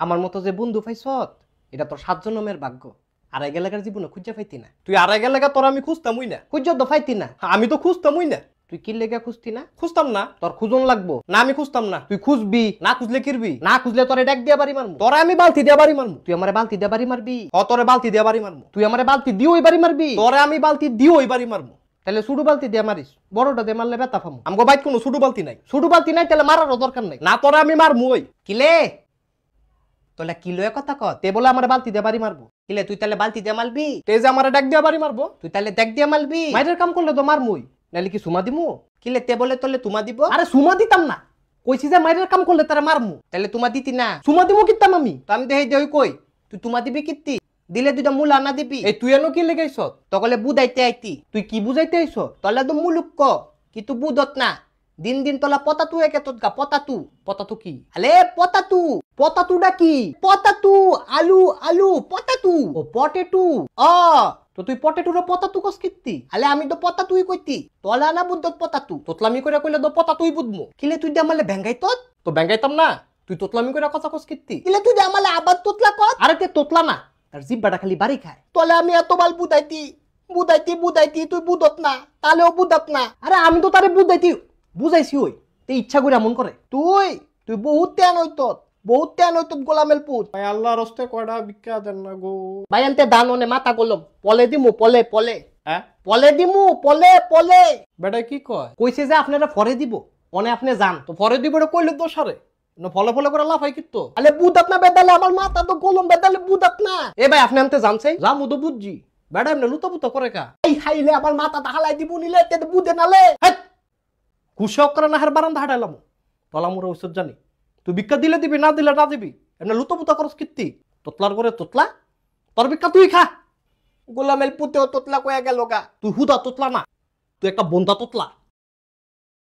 আমার মতো যে বন্ধু পাইছত এটা তোর সাত জন্মের ভাগ্য। আড়াই গেলাকার জীবনে খুঁজে পাইতি না। তুই আড়াই গেলাকা তোর আমি খুঁজতামই না। খুঁজ তো পাইতি না। আমি তো খুঁজতামই না। তুই কি লেগে খুঁজতি না? খুঁজতাম না। তোর খুঁজন লাগবো। না আমি খুঁজতাম না। তুই খুঁজবি না খুঁজলে কিরবি? না খুঁজলে তোরে ডাক দিয়া বাড়ি মারমু। তোরে আমি বালতি দিয়া বাড়ি মারমু। তুই আমারে বালতি দিয়া বাড়ি মারবি? ও তোরে বালতি দিয়া বাড়ি মারমু। তুই আমারে বালতি দিও ওই বাড়ি মারবি? তোরে আমি বালতি দিও ওই বাড়ি মারমু। তাহলে সুডু বালতি দিয়ে মারিস। বড়টা দিয়ে মারলে বেতা ফামু আমগো বাইক কোনো সুডু বালতি নাই। সুডু বালতি নাই তাহলে মারারও দরকার নাই। না তোরে আমি মারমু ওই। কিলে তোলা কিলো কথা ক তে বলে আমার বালতি দিয়ে বাড়ি মারবো। কিলে তুই তাহলে বালতি দিয়ে মারবি? তে যে আমার ডাক দিয়ে বাড়ি মারবো? তুই তাহলে দেখ দিয়ে মারবি। মাইরের কাম করলে তো মারমুই নাহলে কি সুমা দিমু? কিলে তে বলে তোলে তুমা দিব? আরে সুমা দিতাম না কইছি যে মাইরের কাম করলে তারা মারমু। তাহলে তুমা দিতি না। সুমা দিমু কিতাম আমি। তো আমি দেই দেই কই তুই তুমা দিবি কিত্তি দিলে দুইটা মূল আনা দিবি। এই তুই এনো কি লেগাইছ? তকলে বুঝাইতে আইতি। তুই কি বুঝাইতে আইছ? তলে তো মুলুক ক কিন্তু বুঝত না। দিন দিন তোলা পতাতু একে গা, পতাতু। পতাতু কি? আলে, পতাতু। পতাতুটা কি? পতাতু, আলু আলু, পতাতু। ও, পটেটু। অ, তো তুই পটেটুর পতাতু কস কিত্তি? আলে, আমি তো পতাতুই কইতি তলা না বুদ্ধত পতাতু। তোতলামি করে কইলে তো পতাতুই বুঝমু কিলে তুই দে আমালে ভেঙ্গাই তোত? তো ভেঙ্গাইতাম না। তুই তোতলামি করে কথা কস কিত্তি। কিলে তুই দে আমালে আবার তোতলা কত? আরে তে তোতলা না। তার জিব্বাটা খালি বাড়ি খায়। তলে আমি এত বাল বুদাইতি বুদাইতি বুদাইতি তুই বুদত না। তাহলেও বুদাত না। আরে, আমি তো তারে বুদাইতি বুঝাইছি ওই তে ইচ্ছা করে এমন করে। তুই তুই বহুত ত্যান হইত বহুত ত্যান হইত গোলামেল পুত ভাই আল্লাহ রস্তে কয়টা ভিক্ষা দেন না গো। ভাই আনতে দান ওনে মাথা গলম পলে দিমু পলে পলে। হ্যাঁ? পলে দিমু পলে পলে। বেটা কি কয়? কইছে যে আপনারা ফরে দিব অনে আপনি যান। তো পরে দিব এটা কইলে তো সারে না ফলে ফলে করে লাফাই আলে বুদাত না বেদালে আমার মাথা তো গলম বেদালে বুদাত না এ ভাই আপনি আনতে জানছে যা মুদো বুঝছি বেটা এমনি লুতো পুতো করে কা? এই হাইলে আমার মাথা হালাই দিব নিলে তে বুদে নালে। কুশক করে না হের বারান্দা হাঁটাইলাম। তলামুরে ঐশ্বর জানি। তুই ভিক্ষা দিলে দিবি না দিলে না দিবি এমনি লুতো পুতো করস কীর্তি তোতলার করে তোতলা তোর ভিক্ষা তুই খা। গোলামেল পুতেও তোতলা কয়ে গেল গা। তুই হুদা তোতলা না তুই একটা বন্ধা তোতলা।